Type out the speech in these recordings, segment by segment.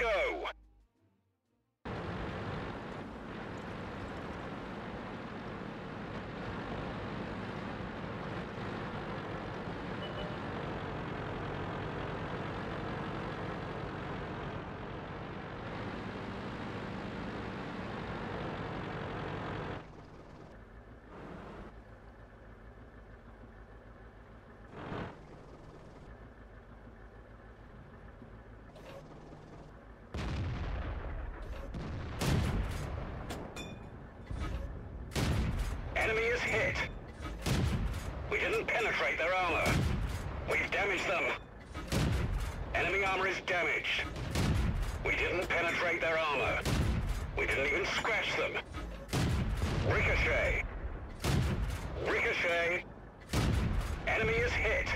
go! Enemy is hit. We didn't penetrate their armor. We've damaged them. Enemy armor is damaged. We didn't penetrate their armor. We didn't even scratch them. Ricochet. Ricochet. Enemy is hit.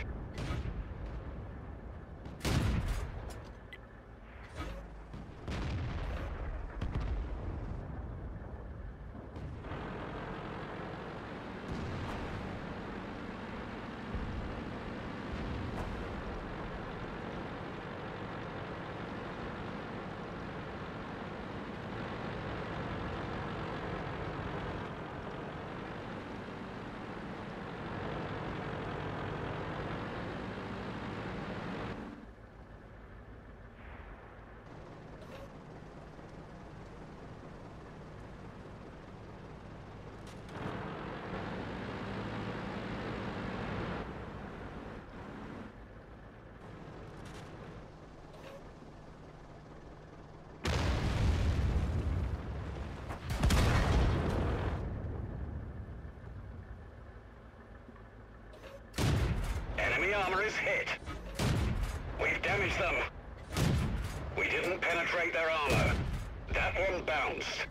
Enemy armor is hit. We've damaged them. We didn't penetrate their armor. That one bounced.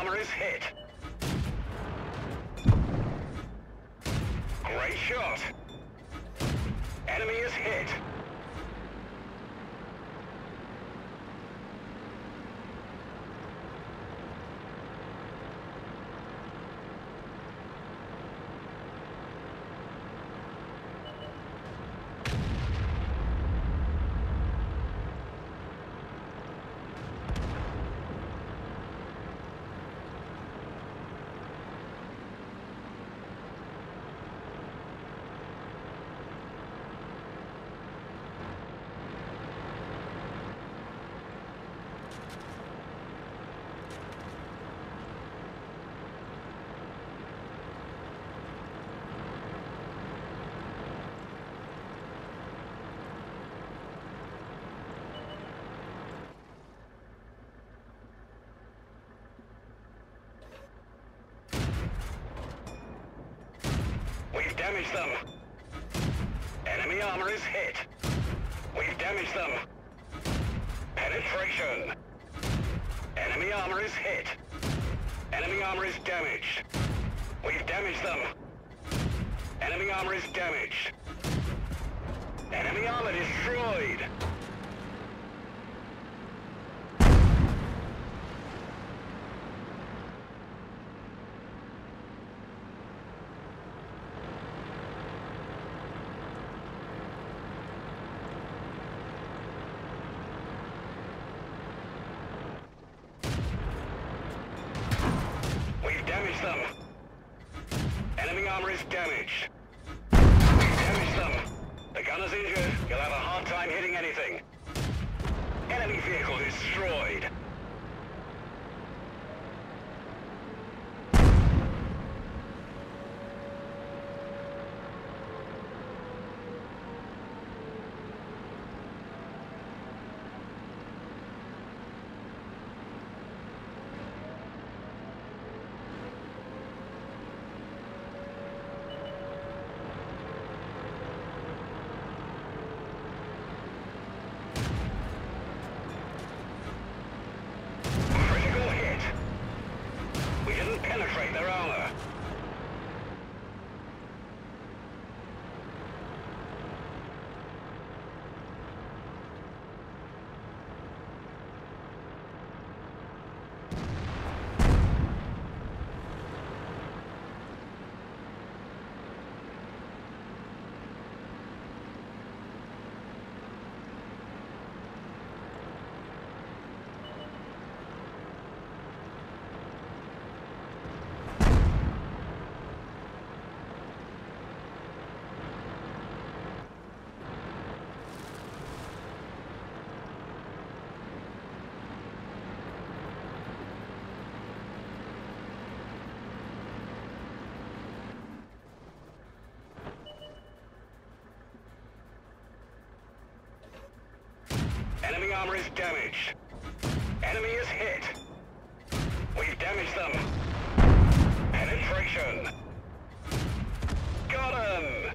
Armor is hit. Great shot. Enemy is hit. We've damaged them. Enemy armor is hit. We've damaged them. Penetration. Enemy armor is hit. Enemy armor is damaged. We've damaged them. Enemy armor is damaged. Enemy armor destroyed. We've damaged them. Enemy armor is damaged. We've them. The gunner's injured. You'll have a hard time hitting anything. Enemy vehicle destroyed. We didn't penetrate their armor. Enemy armor is damaged. Enemy is hit. We've damaged them. Penetration. Got him!